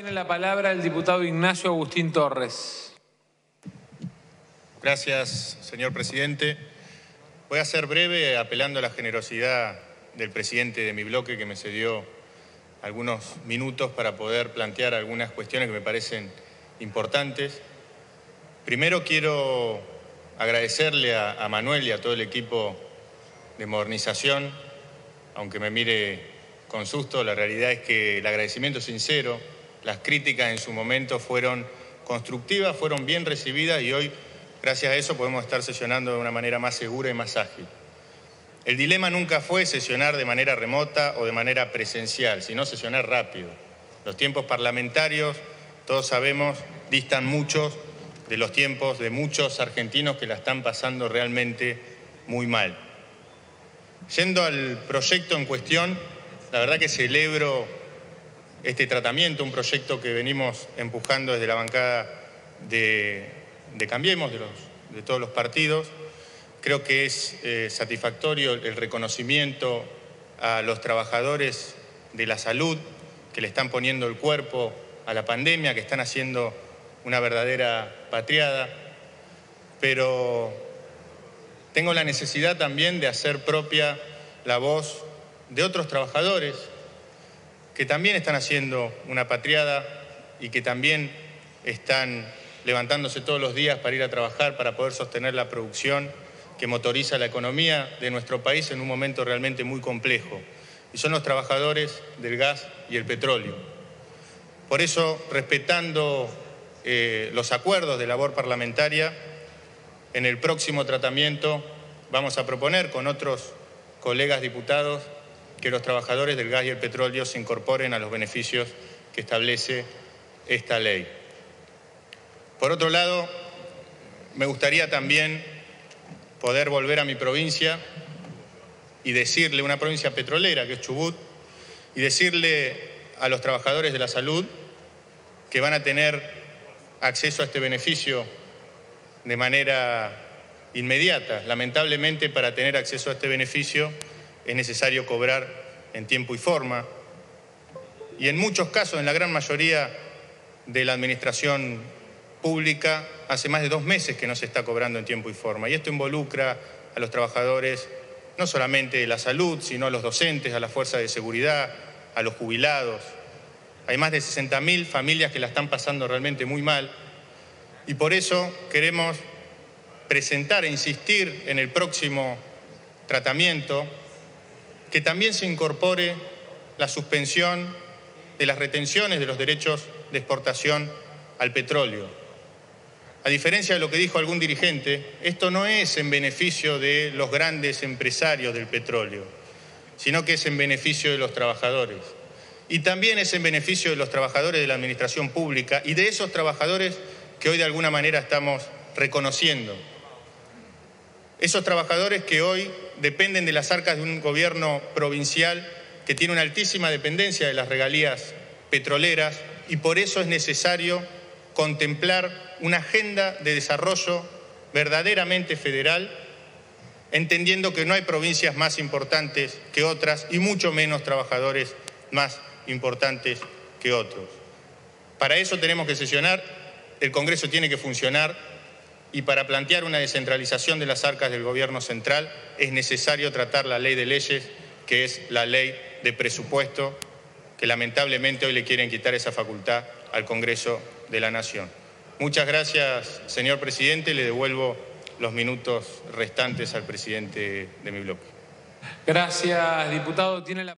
Tiene la palabra el diputado Ignacio Agustín Torres. Gracias, señor presidente. Voy a ser breve apelando a la generosidad del presidente de mi bloque que me cedió algunos minutos para poder plantear algunas cuestiones que me parecen importantes. Primero quiero agradecerle a, Manuel y a todo el equipo de modernización, aunque me mire con susto, la realidad es que el agradecimiento sincero, las críticas en su momento fueron constructivas, fueron bien recibidas y hoy, gracias a eso, podemos estar sesionando de una manera más segura y más ágil. El dilema nunca fue sesionar de manera remota o de manera presencial, sino sesionar rápido. Los tiempos parlamentarios, todos sabemos, distan muchos de los tiempos de muchos argentinos que la están pasando realmente muy mal. Yendo al proyecto en cuestión, la verdad que celebro este tratamiento, un proyecto que venimos empujando desde la bancada de, Cambiemos, de, todos los partidos. Creo que es eh, satisfactorio el reconocimiento a los trabajadores de la salud que le están poniendo el cuerpo a la pandemia, que están haciendo una verdadera patriada, pero tengo la necesidad también de hacer propia la voz de otros trabajadores que también están haciendo una patriada y que también están levantándose todos los días para ir a trabajar, para poder sostener la producción que motoriza la economía de nuestro país en un momento realmente muy complejo. Y son los trabajadores del gas y el petróleo. Por eso, respetando eh, los acuerdos de labor parlamentaria, en el próximo tratamiento vamos a proponer con otros colegas diputados que los trabajadores del gas y el petróleo se incorporen a los beneficios que establece esta ley. Por otro lado, me gustaría también poder volver a mi provincia y decirle, una provincia petrolera que es Chubut, y decirle a los trabajadores de la salud que van a tener acceso a este beneficio de manera inmediata. Lamentablemente, para tener acceso a este beneficio, es necesario cobrar en tiempo y forma. Y en muchos casos, en la gran mayoría de la administración pública, hace más de dos meses que no se está cobrando en tiempo y forma. Y esto involucra a los trabajadores, no solamente de la salud, sino a los docentes, a la fuerza de seguridad, a los jubilados. Hay más de 60.000 familias que la están pasando realmente muy mal. Y por eso queremos presentar e insistir en el próximo tratamiento que también se incorpore la suspensión de las retenciones de los derechos de exportación al petróleo. A diferencia de lo que dijo algún dirigente, esto no es en beneficio de los grandes empresarios del petróleo, sino que es en beneficio de los trabajadores. Y también es en beneficio de los trabajadores de la administración pública y de esos trabajadores que hoy de alguna manera estamos reconociendo. Esos trabajadores que hoy dependen de las arcas de un gobierno provincial que tiene una altísima dependencia de las regalías petroleras y por eso es necesario contemplar una agenda de desarrollo verdaderamente federal, entendiendo que no hay provincias más importantes que otras y mucho menos trabajadores más importantes que otros. Para eso tenemos que sesionar, el Congreso tiene que funcionar y para plantear una descentralización de las arcas del Gobierno central es necesario tratar la ley de leyes, que es la ley de presupuesto, que lamentablemente hoy le quieren quitar esa facultad al Congreso de la Nación. Muchas gracias, señor presidente. Le devuelvo los minutos restantes al presidente de mi bloque. Gracias, diputado. Tiene la...